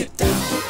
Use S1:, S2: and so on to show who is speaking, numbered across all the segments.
S1: get down.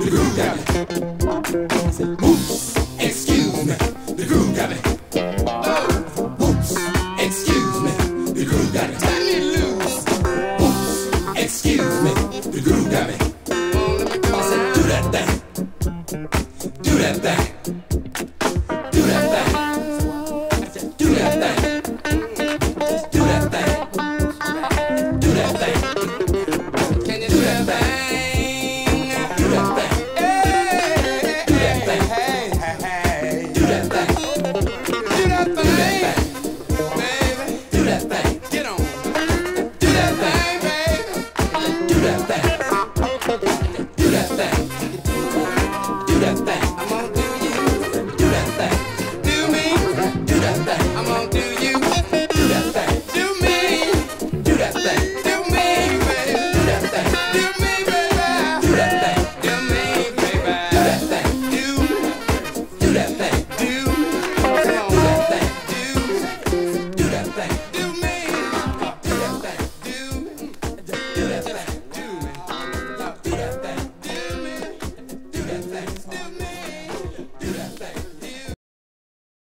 S1: the groove got me. I excuse me, the groove got me. Oops, excuse me, the groove got me. do that.